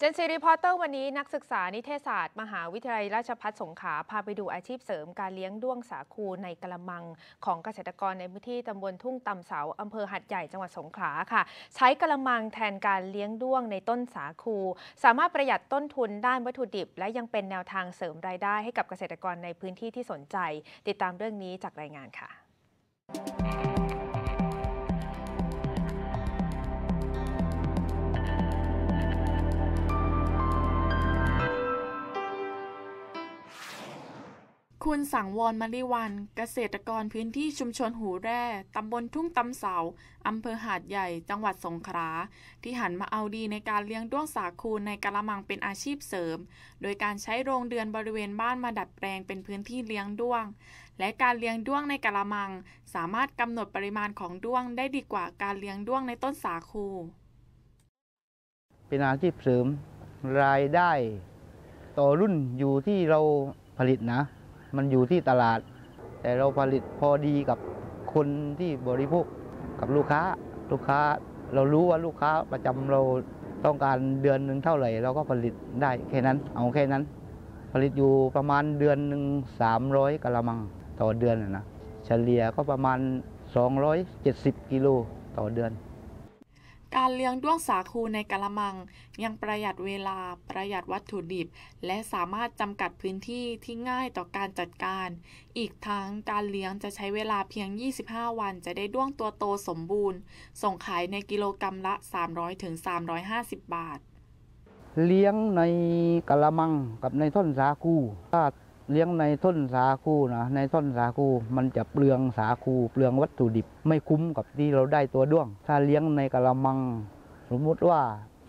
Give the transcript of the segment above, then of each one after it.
Gen Z Reporter วันนี้นักศึกษานิเทศศาสตร์ มหาวิทยาลัยราชภัฏสงขลาพาไปดูอาชีพเสริมการเลี้ยงด้วงสาคูในกะละมัง ของเกษตรกรในพื้นที่ตำบลทุ่งตำเสาอำเภอหาดใหญ่จังหวัดสงขลาค่ะ ใช้กะละมังแทนการเลี้ยงด้วงในต้นสาคู สามารถประหยัดต้นทุนด้านวัตถุดิบ และยังเป็นแนวทางเสริมรายได้ให้กับเกษตรกรในพื้นที่ที่สนใจ ติดตามเรื่องนี้จากรายงานค่ะ คุณสังวรมริวันเกษตรกรพื้นที่ชุมชนหูแร่ ตำบลทุ่งตำเสา อำเภอหาดใหญ่ จังหวัดสงขลา ที่หันมาเอาดีในการเลี้ยงด้วงสาคูในกะละมังเป็นอาชีพเสริม โดยการใช้โรงเรือนบริเวณบ้านมาดัดแปลงเป็นพื้นที่เลี้ยงด้วง และการเลี้ยงด้วงในกะละมัง สามารถกำหนดปริมาณของด้วงได้ดีกว่าการเลี้ยงด้วงในต้นสาคู เป็นอาชีพเสริมรายได้ ต่อรุ่นอยู่ที่เราผลิตนะ มันอยู่ที่ตลาด แต่เราผลิตพอดีกับคนที่บริโภคกับลูกค้าลูกค้า เรารู้ว่าลูกค้าประจำเราต้องการเดือนหนึ่งเท่าไหร่ เราก็ผลิตได้แค่นั้น เอาแค่นั้น ผลิตอยู่ประมาณเดือนหนึ่ง300กะละมังต่อเดือนนะนะเฉลี่ยก็ประมาณ 270 กิโลต่อเดือน การเลี้ยงด้วงสาคูในกะละมัง ยังประหยัดเวลาประหยัดวัตถุดิบ และสามารถจำกัดพื้นที่ที่ง่ายต่อการจัดการ อีกทั้งการเลี้ยงจะใช้เวลาเพียง 25 วันจะได้ด้วงตัวโตสมบูรณ์ ส่งขายในกิโลกรรัมละ 300-350 บาท เลี้ยงในกะละมังกับในท่อนสาคูถ้า เลี้ยงในท่อนสาคูนะในท่อนสาคูมันจะเปลืองสาคูเปลืองวัตถุดิบ ไม่คุ้มกับที่เราได้ตัวด้วง ถ้าเลี้ยงในกะละมัง สมมุติว่า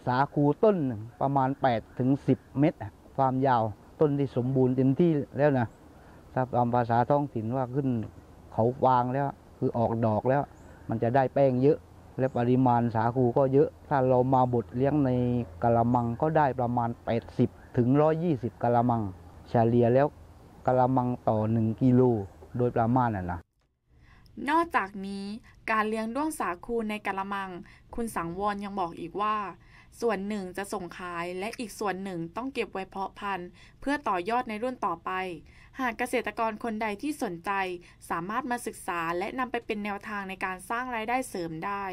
สาคูต้นประมาณ8ถึง10 เมตร ความยาวต้นที่สมบูรณ์เต็มที่แล้วนะถ้าตามภาษาท้องถิ่นว่าขึ้นเขาวางแล้ว คือออกดอกแล้ว มันจะได้แป้งเยอะ และปริมาณสาคูก็เยอะ ถ้าเรามาบดเลี้ยงในกะละมังก็ได้ประมาณ 80ถึง120กะละมังเฉลี่ยแล้ว กะละมังต่อ 1กิโลโดยประมาณน่ะนะนอกจากนี้การเลี้ยงด้วงสาคูในกะละมัง คุณสังวรยังบอกอีกว่า ส่วนหนึ่งจะส่งขายและอีกส่วนหนึ่งต้องเก็บไว้เพาะพันธุ์ เพื่อต่อยอดในรุ่นต่อไป หากเกษตรกรคนใดที่สนใจ สามารถมาศึกษาและนำไปเป็นแนวทางในการสร้างรายได้เสริมได้